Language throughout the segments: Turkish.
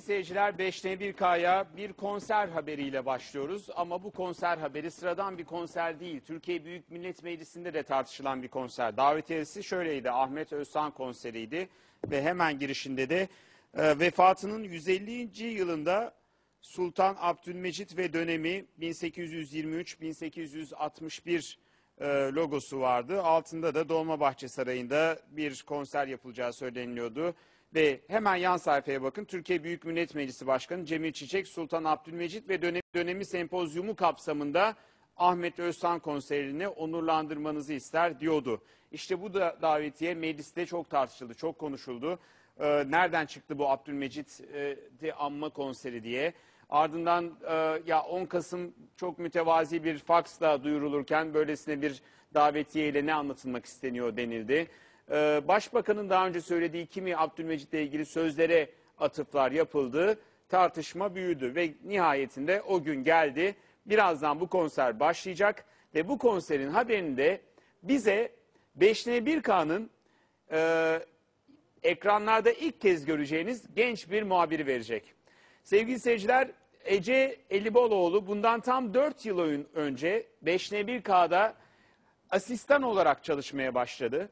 Seyirciler 5N1K'ya bir konser haberiyle başlıyoruz ama bu konser haberi sıradan bir konser değil. Türkiye Büyük Millet Meclisi'nde de tartışılan bir konser. Davetiyesi şöyleydi Ahmet Özsan konseriydi ve hemen girişinde de e, vefatının 150. yılında Sultan Abdülmecit ve dönemi 1823-1861 e, logosu vardı. Altında da Dolmabahçe Sarayı'nda bir konser yapılacağı söyleniliyordu. Ve hemen yan sayfaya bakın. Türkiye Büyük Millet Meclisi Başkanı Cemil Çiçek, Sultan Abdülmecit ve dönemi, dönemi sempozyumu kapsamında Ahmet Özsan konserini onurlandırmanızı ister diyordu. İşte bu da davetiye mecliste çok tartışıldı, çok konuşuldu. Ee, nereden çıktı bu Abdülmecit'i anma konseri diye. Ardından e, ya 10 Kasım çok mütevazi bir faksla duyurulurken böylesine bir davetiyeyle ne anlatılmak isteniyor denildi. Ee, Başbakanın daha önce söylediği kimi Abdülmecit'le ilgili sözlere atıflar yapıldı. Tartışma büyüdü ve nihayetinde o gün geldi. Birazdan bu konser başlayacak ve bu konserin haberini de bize 5N1K'nın e, ekranlarda ilk kez göreceğiniz genç bir muhabiri verecek. Sevgili seyirciler, Ece Eliboloğlu bundan tam 4 yıl ön- önce 5N1K'da asistan olarak çalışmaya başladı.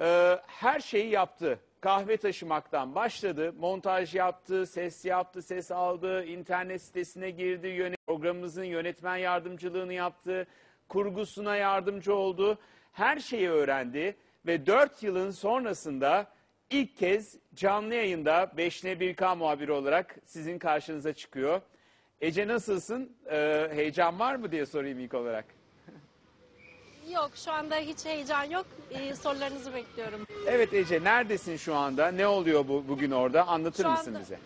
Ee, her şeyi yaptı. Kahve taşımaktan başladı, montaj yaptı, ses yaptı, ses aldı, internet sitesine girdi, yönet programımızın yönetmen yardımcılığını yaptı, kurgusuna yardımcı oldu. Her şeyi öğrendi ve 4 yılın sonrasında ilk kez canlı yayında 5'ne 1K muhabiri olarak sizin karşınıza çıkıyor. Ece nasılsın? Ee, heyecan var mı diye sorayım ilk olarak. Yok şu anda hiç heyecan yok. Ee, sorularınızı bekliyorum. Evet Ece neredesin şu anda? Ne oluyor bu, bugün orada? Anlatır Şu mısın anda- bize?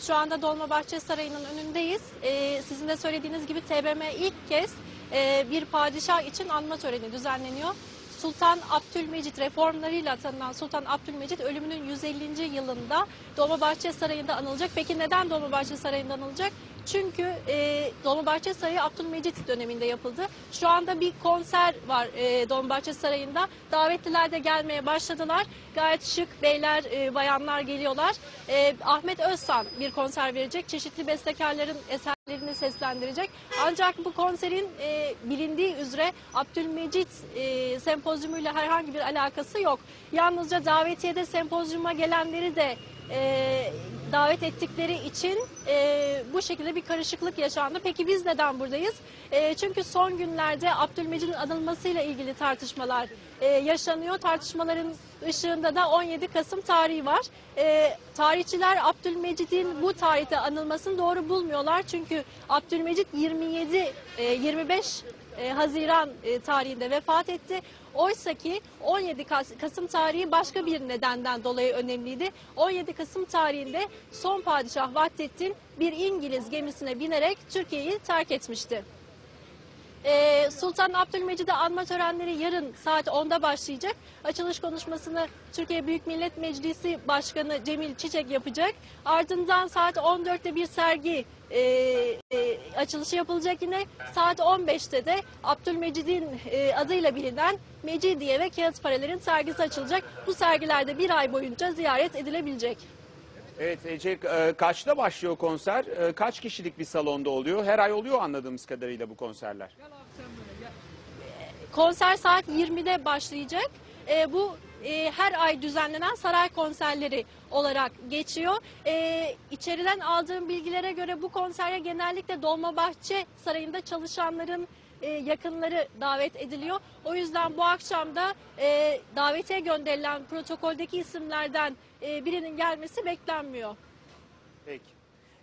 Şu anda Dolmabahçe Sarayı'nın önündeyiz. Ee, sizin de söylediğiniz gibi TBM ilk kez e, bir padişah için anma töreni düzenleniyor. Sultan Abdülmecit reformlarıyla tanınan Sultan Abdülmecit ölümünün 150. yılında Dolmabahçe Sarayı'nda anılacak. Peki neden Dolmabahçe Sarayı'nda anılacak? Çünkü e, Dolmabahçe Sarayı Abdülmecit döneminde yapıldı. Şu anda bir konser var e, Dolmabahçe Sarayı'nda. Davetliler de gelmeye başladılar. Gayet şık beyler, e, bayanlar geliyorlar. E, Ahmet Özsan bir konser verecek. Çeşitli bestekarların eserlerini seslendirecek. Ancak bu konserin e, bilindiği üzere Abdülmecit e, sempozyumuyla herhangi bir alakası yok. Yalnızca davetiyede sempozyuma gelenleri de e, davet ettikleri için e, bu şekilde bir karışıklık yaşandı. Peki biz neden buradayız? E, çünkü son günlerde Abdülmecit'in anılmasıyla ilgili tartışmalar e, yaşanıyor. Tartışmaların ışığında da 17 Kasım tarihi var. E, tarihçiler Abdülmecit'in bu tarihte anılmasını doğru bulmuyorlar. Çünkü Abdülmecit 27 e, 25 e, Haziran e, tarihinde vefat etti. Oysa ki 17 Kas- Kasım tarihi başka bir nedenden dolayı önemliydi. 17 Kasım tarihinde son padişah Vahdettin bir İngiliz gemisine binerek Türkiye'yi terk etmişti. Ee, Sultan Abdülmecid'i anma törenleri yarın saat 10'da başlayacak. Açılış konuşmasını Türkiye Büyük Millet Meclisi Başkanı Cemil Çiçek yapacak. Ardından saat 14'te bir sergi e, e, açılışı yapılacak yine. Saat 15'te de Abdülmecid'in e, adıyla bilinen Mecidiye ve Kağıt Parelerin sergisi açılacak. Bu sergilerde bir ay boyunca ziyaret edilebilecek. Evet Ece e, kaçta başlıyor konser? E, kaç kişilik bir salonda oluyor? Her ay oluyor anladığımız kadarıyla bu konserler. Konser saat 20'de başlayacak. E, bu e, her ay düzenlenen saray konserleri olarak geçiyor. E, içeriden aldığım bilgilere göre bu konsere genellikle Dolmabahçe Sarayı'nda çalışanların e, yakınları davet ediliyor. O yüzden bu akşam da e, davete gönderilen protokoldeki isimlerden e, birinin gelmesi beklenmiyor. Peki.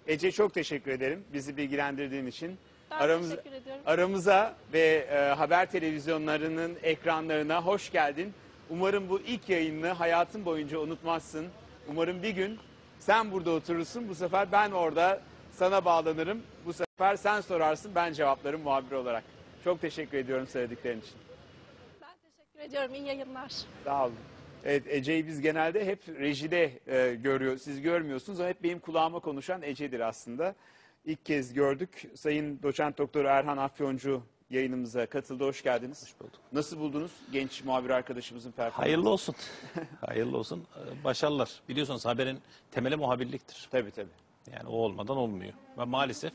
Ece çok teşekkür ederim bizi bilgilendirdiğin için. Ben teşekkür ediyorum. Aramıza ve e, haber televizyonlarının ekranlarına hoş geldin. Umarım bu ilk yayını hayatın boyunca unutmazsın. Umarım bir gün sen burada oturursun. Bu sefer ben orada sana bağlanırım. Bu sefer sen sorarsın ben cevaplarım muhabir olarak. Çok teşekkür ediyorum söylediklerin için. Ben teşekkür ediyorum. İyi yayınlar. Sağ olun. Evet Ece'yi biz genelde hep rejide e, görüyor. Siz görmüyorsunuz ama hep benim kulağıma konuşan Ece'dir aslında. İlk kez gördük. Sayın Doçent Doktor Erhan Afyoncu yayınımıza katıldı. Hoş geldiniz. Hoş bulduk. Nasıl buldunuz genç muhabir arkadaşımızın performansını? Hayırlı olsun. Hayırlı olsun. Ee, Başarılar. Biliyorsunuz haberin temeli muhabirliktir. Tabii tabii. Yani o olmadan olmuyor. Ve maalesef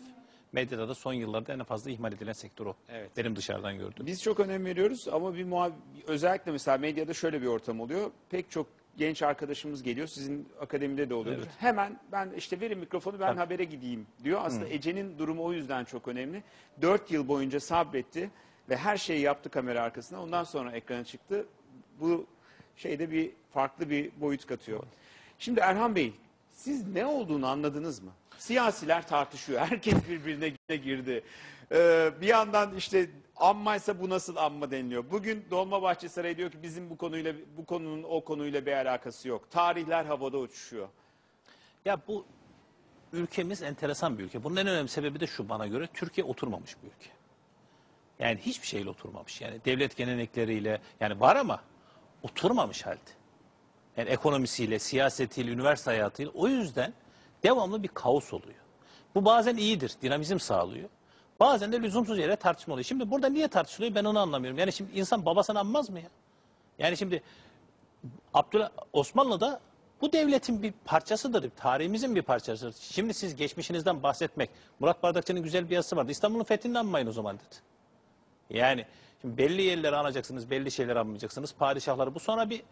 medyada da son yıllarda en fazla ihmal edilen sektör o. Evet. Benim dışarıdan gördüğüm. Biz çok önem veriyoruz ama bir muhab- özellikle mesela medyada şöyle bir ortam oluyor. Pek çok genç arkadaşımız geliyor. Sizin akademide de oluyordur. Evet. Hemen ben işte verin mikrofonu ben Tabii. habere gideyim diyor. Aslında Ece'nin durumu o yüzden çok önemli. Dört yıl boyunca sabretti ve her şeyi yaptı kamera arkasında. Ondan sonra ekrana çıktı. Bu şeyde bir farklı bir boyut katıyor. Şimdi Erhan Bey siz ne olduğunu anladınız mı? Siyasiler tartışıyor. Herkes birbirine girdi. Ee, bir yandan işte ammaysa bu nasıl amma deniliyor. Bugün Dolmabahçe Sarayı diyor ki bizim bu konuyla bu konunun o konuyla bir alakası yok. Tarihler havada uçuşuyor. Ya bu ülkemiz enteresan bir ülke. Bunun en önemli sebebi de şu bana göre. Türkiye oturmamış bir ülke. Yani hiçbir şeyle oturmamış. Yani devlet gelenekleriyle yani var ama oturmamış halde. Yani ekonomisiyle, siyasetiyle, üniversite hayatıyla. O yüzden devamlı bir kaos oluyor. Bu bazen iyidir, dinamizm sağlıyor. Bazen de lüzumsuz yere tartışma oluyor. Şimdi burada niye tartışılıyor ben onu anlamıyorum. Yani şimdi insan babasını anmaz mı ya? Yani şimdi Abdülhamit Osmanlı'da bu devletin bir parçasıdır, tarihimizin bir parçasıdır. Şimdi siz geçmişinizden bahsetmek, Murat Bardakçı'nın güzel bir yazısı vardı. İstanbul'un fethini anmayın o zaman dedi. Yani şimdi belli yerleri anacaksınız, belli şeyleri anmayacaksınız. Padişahları bu sonra bir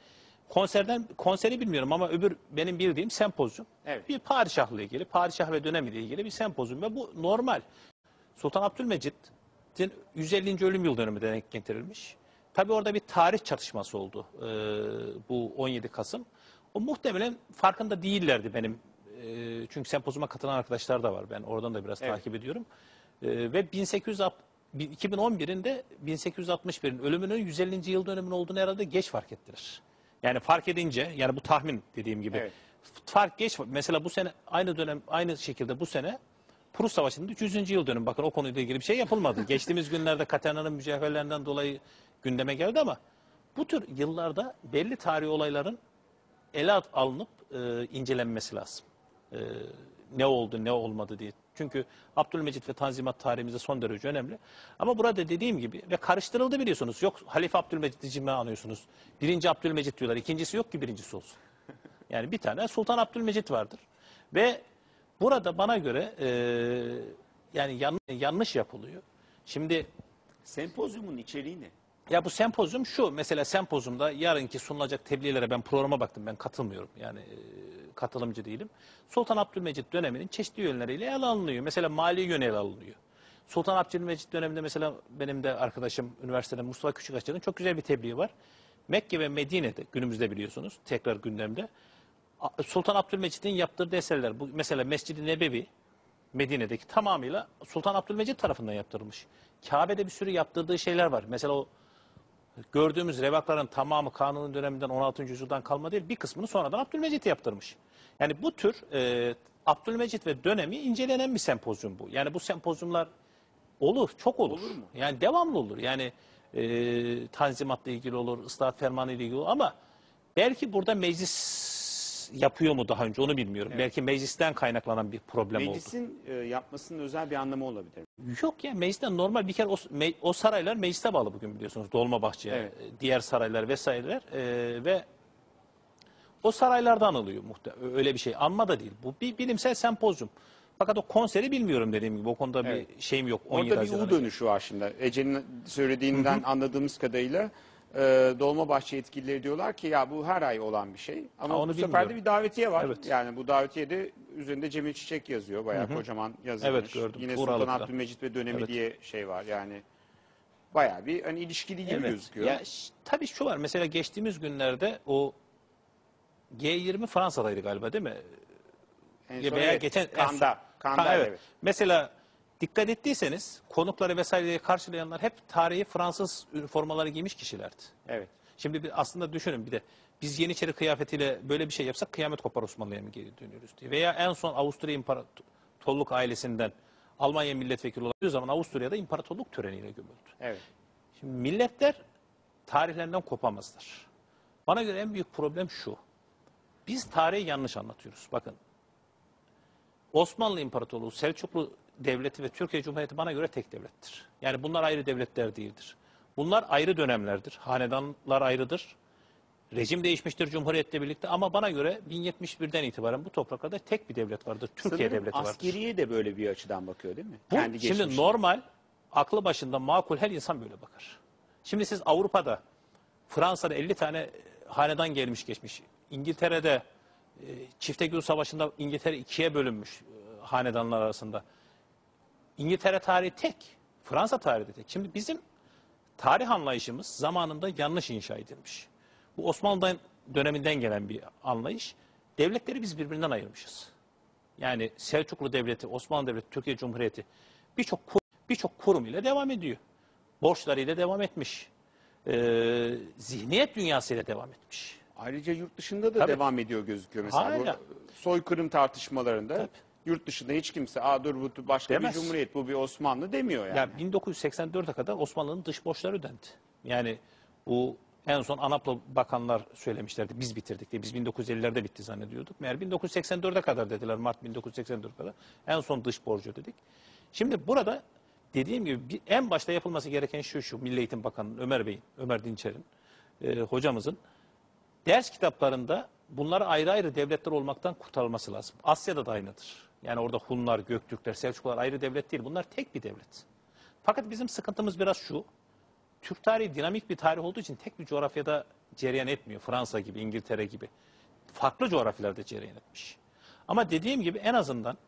konserden konseri bilmiyorum ama öbür benim bildiğim sempozyum. Evet. Bir padişahla ilgili, padişah ve dönemiyle ilgili bir sempozyum ve bu normal. Sultan Abdülmecit'in 150. ölüm yıl dönümü denk getirilmiş. Tabii orada bir tarih çatışması oldu ee, bu 17 Kasım. O muhtemelen farkında değillerdi benim. Ee, çünkü sempozyuma katılan arkadaşlar da var. Ben oradan da biraz Evet. takip ediyorum. Ee, ve 1860 2011'in de 1861'in ölümünün 150. yıl dönümünün olduğunu herhalde geç fark ettiler. Yani fark edince yani bu tahmin dediğim gibi Evet. fark geç mesela bu sene aynı dönem aynı şekilde bu sene Prus Savaşı'nın 300. yıl dönümü. Bakın o konuyla ilgili bir şey yapılmadı. Geçtiğimiz günlerde Katerina'nın mücevherlerinden dolayı gündeme geldi ama bu tür yıllarda belli tarihi olayların ele alınıp e, incelenmesi lazım. E, ne oldu, ne olmadı diye. Çünkü Abdülmecit ve Tanzimat tarihimizde son derece önemli. Ama burada dediğim gibi ve karıştırıldı biliyorsunuz. Yok Halife Abdülmecit'i cime anıyorsunuz. Birinci Abdülmecit diyorlar. İkincisi yok ki birincisi olsun. Yani bir tane Sultan Abdülmecit vardır. Ve burada bana göre e, yani yan- yanlış yapılıyor. Şimdi Sempozyumun içeriği ne? Ya bu sempozyum şu mesela sempozyumda yarınki sunulacak tebliğlere ben programa baktım ben katılmıyorum yani e, katılımcı değilim. Sultan Abdülmecit döneminin çeşitli yönleriyle ele alınıyor. Mesela mali yönü ele alınıyor. Sultan Abdülmecit döneminde mesela benim de arkadaşım üniversitede Mustafa Küçükaçlar'ın çok güzel bir tebliği var. Mekke ve Medine'de günümüzde biliyorsunuz tekrar gündemde. Sultan Abdülmecit'in yaptırdığı eserler bu mesela Mescid-i Nebevi Medine'deki tamamıyla Sultan Abdülmecit tarafından yaptırılmış. Kabe'de bir sürü yaptırdığı şeyler var. Mesela o gördüğümüz revakların tamamı kanunun döneminden 16. yüzyıldan kalma değil. Bir kısmını sonradan Abdülmecit yaptırmış. Yani bu tür e, Abdülmecit ve dönemi incelenen bir sempozyum bu. Yani bu sempozyumlar olur, çok olur. Olur mu? Yani devamlı olur. Yani e, tanzimatla ilgili olur, ıslahat fermanı ile ilgili olur ama belki burada meclis yapıyor mu daha önce onu bilmiyorum. Belki meclisten kaynaklanan bir problem oldu. Meclisin e, yapmasının özel bir anlamı olabilir. Yok ya meclisten normal bir kere o, me- o saraylar meclise bağlı bugün biliyorsunuz. Dolmabahçe, Evet. e, diğer saraylar vesaireler e, ve o saraylardan alıyor muhtemelen. Öyle bir şey. Anma da değil. Bu bir bilimsel sempozyum. Fakat o konseri bilmiyorum dediğim gibi. O konuda Evet. bir şeyim yok. 17 Orada bir U dönüşü var şimdi. Ece'nin söylediğinden anladığımız kadarıyla e, Dolmabahçe yetkilileri diyorlar ki ya bu her ay olan bir şey. Ama Ha, onu bu sefer de bir davetiye var. Evet. Yani bu davetiyede üzerinde Cemil Çiçek yazıyor. Bayağı kocaman yazılmış. Evet, gördüm. Yine Tuğralı Sultan. Abdülmecit ve dönemi Evet. diye şey var. Yani bayağı bir hani ilişkili gibi Evet. gözüküyor. Ya, tabii şu var. Mesela geçtiğimiz günlerde o G20 Fransa'daydı galiba değil mi? En Ya veya evet, geçen Kanda. Kanda Ha, evet. evet. Mesela dikkat ettiyseniz konukları vesaireyi karşılayanlar hep tarihi Fransız üniformaları giymiş kişilerdi. Evet. Şimdi bir aslında düşünün bir de biz Yeniçeri kıyafetiyle böyle bir şey yapsak kıyamet kopar Osmanlı'ya mı geri dönüyoruz diye. Veya en son Avusturya İmparatorluk ailesinden Almanya milletvekili olduğu zaman Avusturya'da imparatorluk töreniyle gömüldü. Evet. Şimdi milletler tarihlerinden kopamazlar. Bana göre en büyük problem şu. Biz tarihi yanlış anlatıyoruz. Bakın Osmanlı İmparatorluğu, Selçuklu Devleti ve Türkiye Cumhuriyeti bana göre tek devlettir. Yani bunlar ayrı devletler değildir. Bunlar ayrı dönemlerdir. Hanedanlar ayrıdır. Rejim değişmiştir Cumhuriyet'le birlikte ama bana göre 1071'den itibaren bu topraklarda tek bir devlet vardır. Türkiye Sanırım devleti vardır. askeriye de böyle bir açıdan bakıyor değil mi? Bu Kendi şimdi geçmişine. normal, aklı başında makul her insan böyle bakar. Şimdi siz Avrupa'da, Fransa'da 50 tane e, hanedan gelmiş geçmiş. İngiltere'de e, Çifte Gül Savaşı'nda İngiltere ikiye bölünmüş e, hanedanlar arasında. İngiltere tarihi tek, Fransa tarihi de tek. Şimdi bizim tarih anlayışımız zamanında yanlış inşa edilmiş. Bu Osmanlı döneminden gelen bir anlayış. Devletleri biz birbirinden ayırmışız. Yani Selçuklu Devleti, Osmanlı Devleti, Türkiye Cumhuriyeti birçok birçok kurum ile devam ediyor. Borçlarıyla devam etmiş. Ee, zihniyet dünyasıyla devam etmiş. Ayrıca yurt dışında da Tabii. devam ediyor gözüküyor. Mesela Hala. bu soykırım tartışmalarında Tabii. Yurt dışında hiç kimse Aa, dur bu başka Demez. bir cumhuriyet bu bir Osmanlı demiyor yani. Ya 1984'e kadar Osmanlı'nın dış borçları ödendi. Yani bu en son ANAP'la bakanlar söylemişlerdi biz bitirdik diye. Biz 1950'lerde bitti zannediyorduk. Meğer 1984'e kadar dediler Mart 1984'e kadar. En son dış borcu ödedik. Şimdi burada dediğim gibi en başta yapılması gereken şu şu Milli Eğitim Bakanı Ömer Bey'in, Ömer Dinçer'in, e, hocamızın ders kitaplarında bunları ayrı ayrı devletler olmaktan kurtarılması lazım. Asya'da da aynıdır. Yani orada Hunlar, Göktürkler, Selçuklular ayrı devlet değil. Bunlar tek bir devlet. Fakat bizim sıkıntımız biraz şu. Türk tarihi dinamik bir tarih olduğu için tek bir coğrafyada cereyan etmiyor. Fransa gibi, İngiltere gibi. Farklı coğrafyalarda cereyan etmiş. Ama dediğim gibi en azından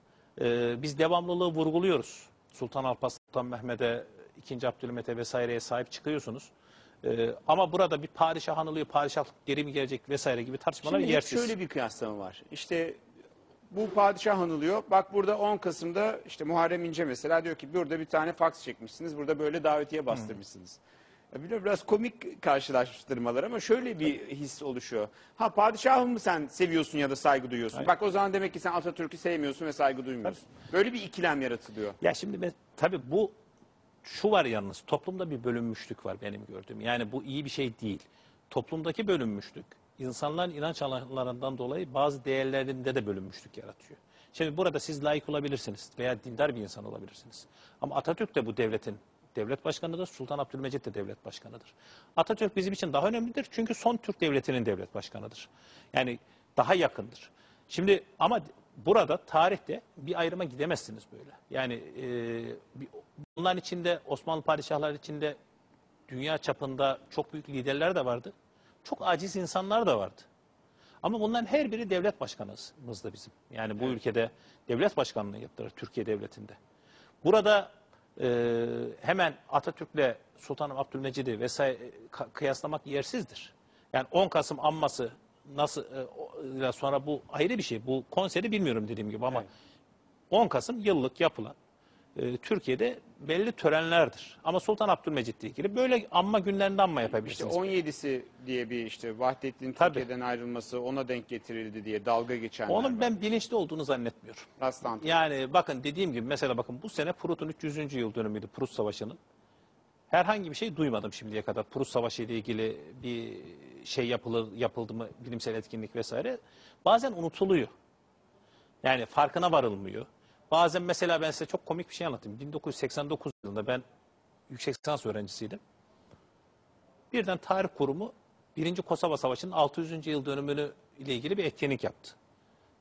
e, biz devamlılığı vurguluyoruz. Sultan Alparslan, Sultan Mehmet'e, 2. Abdülhamit'e vesaireye sahip çıkıyorsunuz. E, ama burada bir padişah anılıyor, padişahlık geri mi gelecek vesaire gibi tartışmalar Şimdi yersiz. şöyle bir kıyaslama var. İşte bu padişah anılıyor. Bak burada 10 Kasım'da işte Muharrem İnce mesela diyor ki burada bir tane faks çekmişsiniz. Burada böyle davetiye bastırmışsınız. Ya Biliyorum biraz komik karşılaştırmalar ama şöyle bir his oluşuyor. Ha padişahı mı sen seviyorsun ya da saygı duyuyorsun? Hayır. Bak o zaman demek ki sen Atatürk'ü sevmiyorsun ve saygı duymuyorsun. Böyle bir ikilem yaratılıyor. Ya şimdi ben, tabii bu şu var yalnız toplumda bir bölünmüşlük var benim gördüğüm. Yani bu iyi bir şey değil. Toplumdaki bölünmüşlük insanların inanç alanlarından dolayı bazı değerlerinde de bölünmüşlük yaratıyor. Şimdi burada siz layık olabilirsiniz veya dindar bir insan olabilirsiniz. Ama Atatürk de bu devletin devlet başkanıdır. Sultan Abdülmecit de devlet başkanıdır. Atatürk bizim için daha önemlidir çünkü son Türk devletinin devlet başkanıdır. Yani daha yakındır. Şimdi ama burada tarihte bir ayrıma gidemezsiniz böyle. Yani e, bir- bunların içinde Osmanlı padişahları içinde dünya çapında çok büyük liderler de vardı. Çok aciz insanlar da vardı. Ama bunların her biri devlet başkanımızdı bizim. Yani bu ülkede devlet başkanlığı yaptılar Türkiye Devleti'nde. Burada e, hemen Atatürk'le Sultan Abdülmecid'i vesaire ka- kıyaslamak yersizdir. Yani 10 Kasım anması nasıl e, sonra bu ayrı bir şey. Bu konseri bilmiyorum dediğim gibi ama Evet. 10 Kasım yıllık yapılan e, Türkiye'de belli törenlerdir. Ama Sultan Abdülmecit'le ilgili böyle anma günlerinde anma İşte yapabilirsiniz. 17'si diye bir işte Vahdettin. Türkiye'den ayrılması ona denk getirildi diye dalga geçenler Onun var. ben bilinçli olduğunu zannetmiyorum. Rastlantı. Yani bakın dediğim gibi mesela bakın bu sene Prut'un 300. yıl dönümüydü Prut Savaşı'nın. Herhangi bir şey duymadım şimdiye kadar. Prut Savaşı ile ilgili bir şey yapılır, yapıldı mı bilimsel etkinlik vesaire. Bazen unutuluyor. Yani farkına varılmıyor. Bazen mesela ben size çok komik bir şey anlatayım. 1989 yılında ben yüksek lisans öğrencisiydim. Birden tarih kurumu 1. Kosova Savaşı'nın 600. yıl dönümünü ile ilgili bir etkinlik yaptı.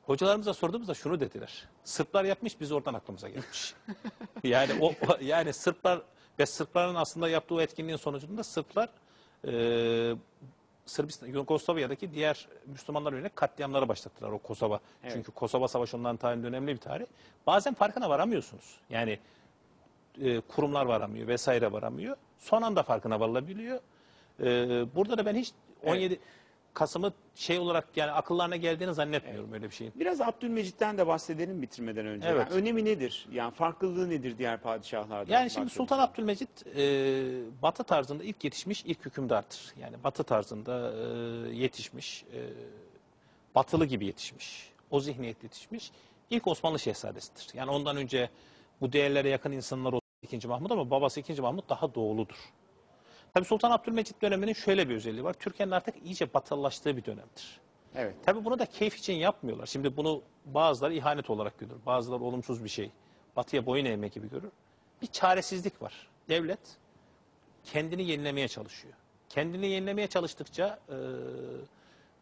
Hocalarımıza sorduğumuzda şunu dediler. Sırplar yapmış biz oradan aklımıza gelmiş. yani o, o- yani Sırplar ve Sırpların aslında yaptığı o etkinliğin sonucunda Sırplar e, Sırbistan, Yugoslavya'daki diğer Müslümanlar yönelik katliamları başlattılar o Kosova. Evet. Çünkü Kosova Savaşı onların tarihinde önemli bir tarih. Bazen farkına varamıyorsunuz. Yani e, kurumlar varamıyor vesaire varamıyor. Son anda farkına varılabiliyor. E, burada da ben hiç 17 Kasım'ı şey olarak yani akıllarına geldiğini zannetmiyorum öyle bir şeyin. Biraz Abdülmecit'ten de bahsedelim bitirmeden önce. Evet. Yani önemi nedir? Yani farklılığı nedir diğer padişahlardan? Yani şimdi baktığımızda? Sultan Abdülmecit e, Batı tarzında ilk yetişmiş ilk hükümdardır. Yani Batı tarzında e, yetişmiş, e, Batılı gibi yetişmiş, o zihniyet yetişmiş. ilk Osmanlı şehzadesidir. Yani ondan önce bu değerlere yakın insanlar o 2. Mahmut ama babası 2. Mahmut daha doğuludur. Tabii Sultan Abdülmecit döneminin şöyle bir özelliği var. Türkiye'nin artık iyice batılılaştığı bir dönemdir. Evet. Tabii bunu da keyif için yapmıyorlar. Şimdi bunu bazıları ihanet olarak görür. Bazıları olumsuz bir şey batıya boyun eğme gibi görür. Bir çaresizlik var. Devlet kendini yenilemeye çalışıyor. Kendini yenilemeye çalıştıkça e,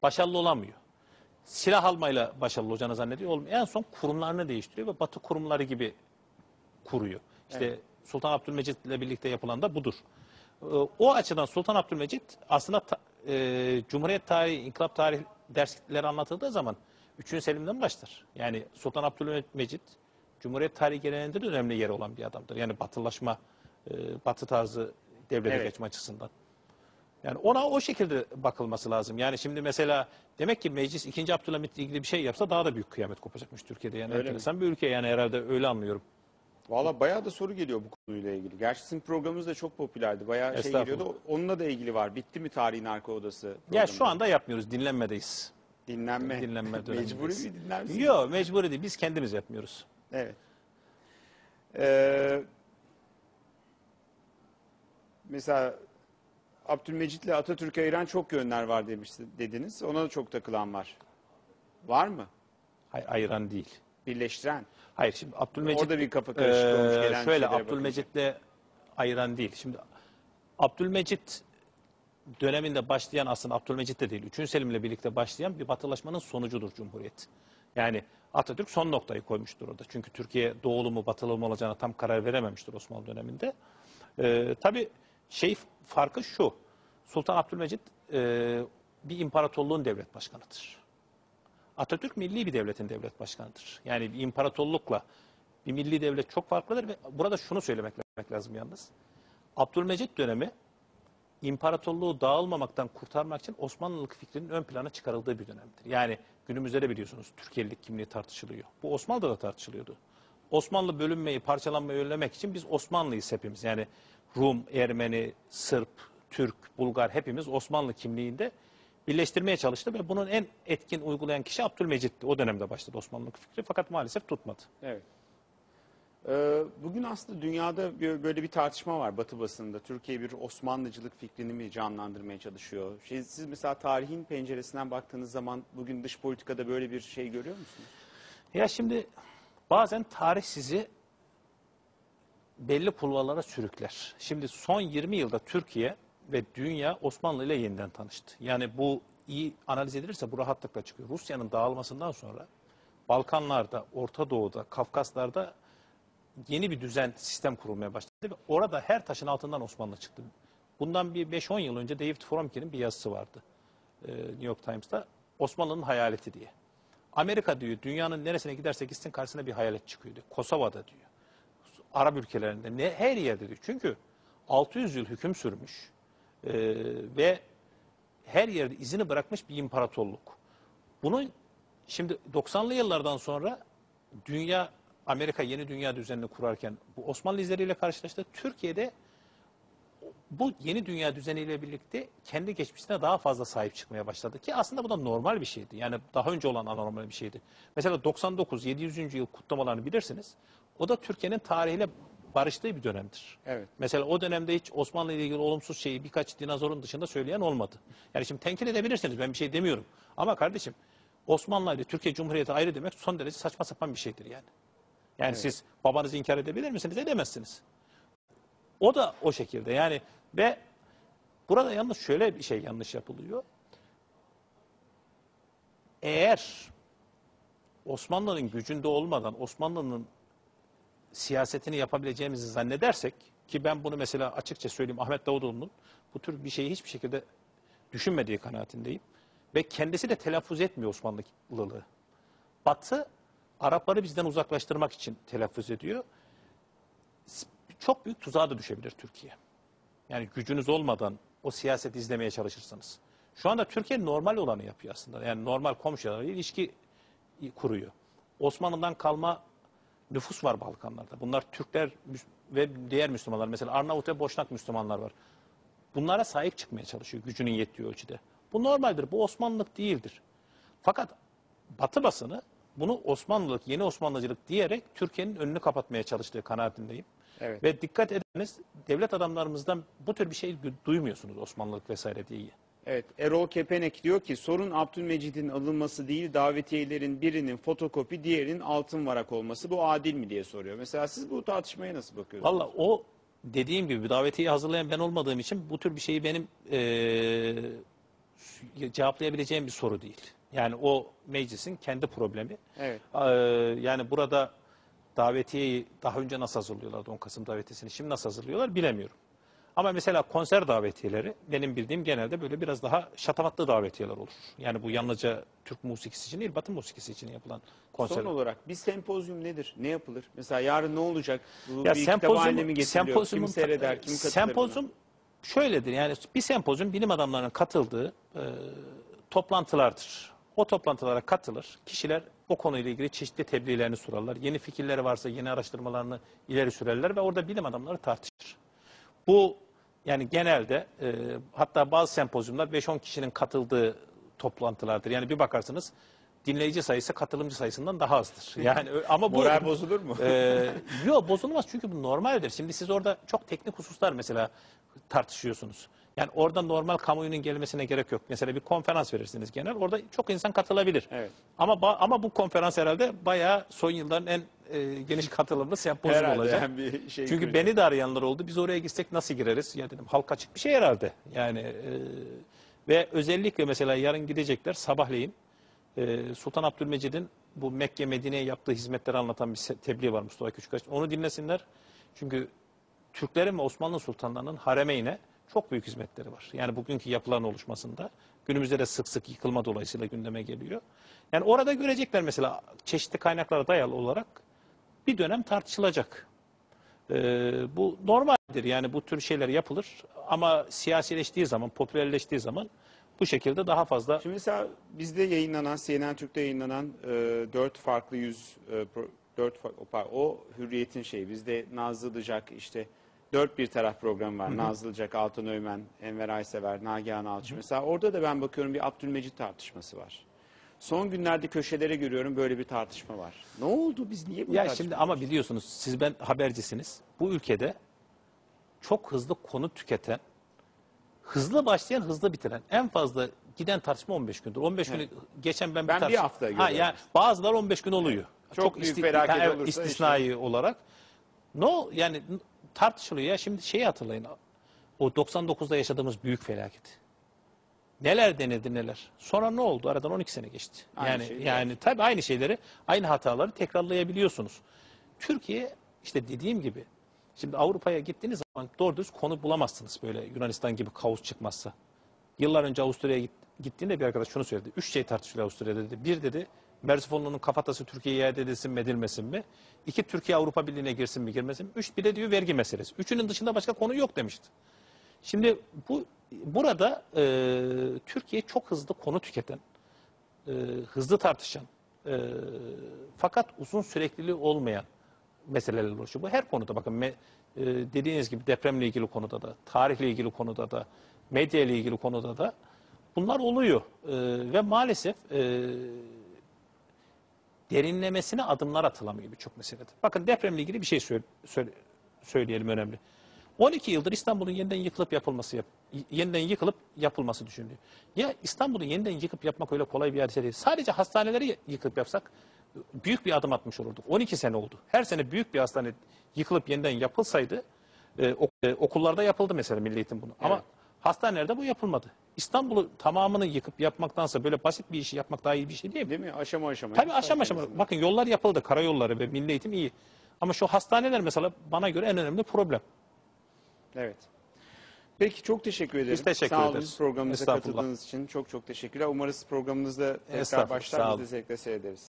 başarılı olamıyor. Silah almayla başarılı olacağını zannediyor. Olmuyor. En son kurumlarını değiştiriyor ve batı kurumları gibi kuruyor. İşte Sultan Abdülmecit ile birlikte yapılan da budur. Ee, O açıdan Sultan Abdülmecit aslında ta- e, Cumhuriyet tarihi, inkılap tarihi dersleri anlatıldığı zaman 3. Selim'den başlar. Yani Sultan Abdülmecit Cumhuriyet tarihi geleneğinde de önemli yeri olan bir adamdır. Yani batılaşma, e, batı tarzı devlete Evet. geçme açısından. Yani ona o şekilde bakılması lazım. Yani şimdi mesela demek ki meclis 2. Abdülhamit'le ilgili bir şey yapsa daha da büyük kıyamet kopacakmış Türkiye'de. Yani Öyle mi? enteresan bir ülke yani herhalde öyle anlıyorum. Valla bayağı da soru geliyor bu konuyla ilgili. Gerçi sizin programınız da çok popülerdi. Bayağı şey Estağfurullah. geliyordu. Onunla da ilgili var. Bitti mi tarihin arka odası? Ya programı? şu anda yapmıyoruz. Dinlenmedeyiz. dinlenme. Dinlenme dönemindeyiz. Mecburi bir dinler misiniz? Yok mecburi değil. Biz kendimiz yapmıyoruz. Evet. Ee, mesela Abdülmecit ile Atatürk'ü ayıran çok yönler var demiş, dediniz. Ona da çok takılan var. Var mı? Hayır, ayıran değil. Birleştiren. Hayır şimdi Abdülmecit Orada bir kafa karışıklığı olmuş gelen şöyle şeylere. Abdülmecit'le ayıran değil. Şimdi Abdülmecit döneminde başlayan aslında Abdülmecit de değil. 3. Selim'le birlikte başlayan bir batılaşmanın sonucudur Cumhuriyet. Yani Atatürk son noktayı koymuştur orada. Çünkü Türkiye doğulu mu batılı mı olacağına tam karar verememiştir Osmanlı döneminde. Ee, tabii şey farkı şu. Sultan Abdülmecit e, bir imparatorluğun devlet başkanıdır. Atatürk milli bir devletin devlet başkanıdır. Yani bir imparatorlukla bir milli devlet çok farklıdır ve burada şunu söylemek lazım yalnız. Abdülmecit dönemi imparatorluğu dağılmamaktan kurtarmak için Osmanlılık fikrinin ön plana çıkarıldığı bir dönemdir. Yani günümüzde de biliyorsunuz Türkiye'lilik kimliği tartışılıyor. Bu Osmanlı'da da tartışılıyordu. Osmanlı bölünmeyi, parçalanmayı önlemek için biz Osmanlıyız hepimiz. Yani Rum, Ermeni, Sırp, Türk, Bulgar hepimiz Osmanlı kimliğinde birleştirmeye çalıştı ve bunun en etkin uygulayan kişi Abdülmecit'ti. O dönemde başladı Osmanlılık fikri fakat maalesef tutmadı. Evet. Ee, bugün aslında dünyada bir- böyle bir tartışma var Batı basınında. Türkiye bir Osmanlıcılık fikrini mi canlandırmaya çalışıyor? Şey, siz mesela tarihin penceresinden baktığınız zaman bugün dış politikada böyle bir şey görüyor musunuz? Ya şimdi bazen tarih sizi belli kulvarlara sürükler. Şimdi son 20 yılda Türkiye ve dünya Osmanlı ile yeniden tanıştı. Yani bu iyi analiz edilirse bu rahatlıkla çıkıyor. Rusya'nın dağılmasından sonra Balkanlarda, Orta Doğu'da, Kafkaslar'da yeni bir düzen, sistem kurulmaya başladı ve orada her taşın altından Osmanlı çıktı. Bundan bir 5-10 yıl önce David Fromkin'in bir yazısı vardı. e, New York Times'ta. Osmanlı'nın hayaleti diye. Amerika diyor dünyanın neresine giderse gitsin karşısına bir hayalet çıkıyor diyor. Kosova'da diyor. Arap ülkelerinde ne her yerde diyor. Çünkü 600 yıl hüküm sürmüş e, ve her yerde izini bırakmış bir imparatorluk. Bunu şimdi 90'lı yıllardan sonra dünya Amerika yeni dünya düzenini kurarken bu Osmanlı izleriyle karşılaştı. Türkiye'de bu yeni dünya düzeniyle birlikte kendi geçmişine daha fazla sahip çıkmaya başladı ki aslında bu da normal bir şeydi. Yani daha önce olan anormal bir şeydi. Mesela 99 700. yıl kutlamalarını bilirsiniz. O da Türkiye'nin tarihiyle barıştığı bir dönemdir. Evet. Mesela o dönemde hiç Osmanlı ile ilgili olumsuz şeyi birkaç dinozorun dışında söyleyen olmadı. Yani şimdi tenkit edebilirsiniz ben bir şey demiyorum. Ama kardeşim Osmanlı ile Türkiye Cumhuriyeti ayrı demek son derece saçma sapan bir şeydir yani. Yani siz babanızı inkar edebilir misiniz? Edemezsiniz. O da o şekilde yani ve burada yalnız şöyle bir şey yanlış yapılıyor. Eğer Osmanlı'nın gücünde olmadan Osmanlı'nın siyasetini yapabileceğimizi zannedersek ki ben bunu mesela açıkça söyleyeyim Ahmet Davutoğlu'nun bu tür bir şeyi hiçbir şekilde düşünmediği kanaatindeyim. Ve kendisi de telaffuz etmiyor Osmanlılılığı. Batı Arapları bizden uzaklaştırmak için telaffuz ediyor. Çok büyük tuzağa da düşebilir Türkiye. Yani gücünüz olmadan o siyaseti izlemeye çalışırsanız. Şu anda Türkiye normal olanı yapıyor aslında. Yani normal komşularla ilişki kuruyor. Osmanlı'dan kalma nüfus var Balkanlarda. Bunlar Türkler ve diğer Müslümanlar. Mesela Arnavut ve Boşnak Müslümanlar var. Bunlara sahip çıkmaya çalışıyor gücünün yettiği ölçüde. Bu normaldir. Bu Osmanlılık değildir. Fakat Batı basını bunu Osmanlılık, yeni Osmanlıcılık diyerek Türkiye'nin önünü kapatmaya çalıştığı kanaatindeyim. Evet. Ve dikkat ediniz devlet adamlarımızdan bu tür bir şey duymuyorsunuz Osmanlılık vesaire diye. Evet, Erol Kepenek diyor ki sorun Abdülmecid'in alınması değil davetiyelerin birinin fotokopi diğerinin altın varak olması bu adil mi diye soruyor. Mesela siz bu tartışmaya nasıl bakıyorsunuz? Valla o dediğim gibi davetiyi hazırlayan ben olmadığım için bu tür bir şeyi benim eee, cevaplayabileceğim bir soru değil. Yani o meclisin kendi problemi. Evet. Eee, yani burada davetiyeyi daha önce nasıl hazırlıyorlardı 10 Kasım davetiyesini şimdi nasıl hazırlıyorlar bilemiyorum. Ama mesela konser davetiyeleri benim bildiğim genelde böyle biraz daha şatafatlı davetiyeler olur. Yani bu yalnızca Türk musikisi için değil Batı musikisi için yapılan konserler. Son olarak bir sempozyum nedir? Ne yapılır? Mesela yarın ne olacak? Bu Ya bir haline mi sempozyum, getiriliyor? sempozyumun kim seyreder? Kim katılır? sempozyum şöyledir yani bir sempozyum bilim adamlarının katıldığı e, toplantılardır. O toplantılara katılır. Kişiler o konuyla ilgili çeşitli tebliğlerini sorarlar. Yeni fikirleri varsa yeni araştırmalarını ileri sürerler ve orada bilim adamları tartışır. Bu yani genelde e, hatta bazı sempozyumlar 5-10 kişinin katıldığı toplantılardır. Yani bir bakarsınız dinleyici sayısı katılımcı sayısından daha azdır. Yani ama bu Moral bozulur mu? ee, yok bozulmaz çünkü bu normaldir. Şimdi siz orada çok teknik hususlar mesela tartışıyorsunuz. Yani orada normal kamuoyunun gelmesine gerek yok. Mesela bir konferans verirsiniz genel. Orada çok insan katılabilir. Evet. Ama ama bu konferans herhalde bayağı son yılların en e, geniş katılımlı sempozyum Herhalde olacak. yani bir şey Çünkü görecek. beni de arayanlar oldu. Biz oraya gitsek nasıl gireriz? Ya dedim halk açık bir şey herhalde. Yani e, ve özellikle mesela yarın gidecekler sabahleyin e, Sultan Abdülmecid'in bu Mekke Medine'ye yaptığı hizmetleri anlatan bir tebliğ var Mustafa Küçükaç. Onu dinlesinler. Çünkü Türklerin ve Osmanlı sultanlarının haremeyne çok büyük hizmetleri var. Yani bugünkü yapıların oluşmasında günümüzde de sık sık yıkılma dolayısıyla gündeme geliyor. Yani orada görecekler mesela çeşitli kaynaklara dayalı olarak bir dönem tartışılacak. Ee, bu normaldir yani bu tür şeyler yapılır ama siyasileştiği zaman, popülerleştiği zaman bu şekilde daha fazla Şimdi mesela bizde yayınlanan, CNN Türk'te yayınlanan e, dört farklı yüz, e, pro- dört fa- o, par- o hürriyetin şeyi. Bizde Nazlı Ilıcak işte dört bir taraf programı var. Nazlı Ilıcak, Altan Öğmen, Enver Aysever, Nagihan Alçı. Mesela orada da ben bakıyorum bir Abdülmecit tartışması var. Son günlerde köşelere görüyorum böyle bir tartışma var. Ne oldu biz niye bu Ya tartışma? şimdi ama biliyorsunuz siz ben habercisiniz. Bu ülkede çok hızlı konu tüketen, hızlı başlayan, hızlı bitiren, en fazla giden tartışma 15 gündür. 15 günü geçen ben bir Ben bir tartışma... hafta ha, görüyorum. yani bazılar 15 gün oluyor. Çok büyük felaket evet, olursa istisnai olarak. No yani tartışılıyor ya şimdi şeyi hatırlayın. O 99'da yaşadığımız büyük felaket. Neler denildi neler. Sonra ne oldu? Aradan 12 sene geçti. Aynı yani şey yani tabii aynı şeyleri, aynı hataları tekrarlayabiliyorsunuz. Türkiye işte dediğim gibi şimdi Avrupa'ya gittiğiniz zaman doğru düz konu bulamazsınız böyle Yunanistan gibi kaos çıkmazsa. Yıllar önce Avusturya'ya git- gittiğinde bir arkadaş şunu söyledi. Üç şey tartışılıyor Avusturya'da dedi. Bir dedi Merzifonlu'nun kafatası Türkiye'ye iade edilsin mi edilmesin mi? İki Türkiye Avrupa Birliği'ne girsin mi girmesin mi? Üç bir de diyor vergi meselesi. Üçünün dışında başka konu yok demişti. Şimdi bu burada e, Türkiye çok hızlı konu tüketen, e, hızlı tartışan, e, fakat uzun sürekliliği olmayan meseleler oluşuyor. Bu her konuda bakın me- e, dediğiniz gibi depremle ilgili konuda da, tarihle ilgili konuda da, medya ile ilgili konuda da bunlar oluyor. E, ve maalesef e, derinlemesine adımlar atılamıyor birçok meselede. Bakın depremle ilgili bir şey söyle- söyle- söyleyelim önemli. 12 yıldır İstanbul'un yeniden yıkılıp yapılması yap, yeniden yıkılıp yapılması düşünülüyor. Ya İstanbul'u yeniden yıkıp yapmak öyle kolay bir hadise değil. Sadece hastaneleri yıkıp yapsak büyük bir adım atmış olurduk. 12 sene oldu. Her sene büyük bir hastane yıkılıp yeniden yapılsaydı e, e, okullarda yapıldı mesela Milli Eğitim bunu. Ama Evet. hastanelerde bu yapılmadı. İstanbul'u tamamını yıkıp yapmaktansa böyle basit bir işi yapmak daha iyi bir şey değil mi? Değil mi? Aşama aşama. Tabii aşama aşama. Bakın yollar yapıldı, karayolları ve milli eğitim iyi. Ama şu hastaneler mesela bana göre en önemli problem. Evet. Peki çok teşekkür ederim. Biz teşekkür Sağ olun ederiz. programımıza katıldığınız için çok çok teşekkürler. Umarız programınızda tekrar Estağfurullah, başlar biz olun. de zevkle seyrederiz.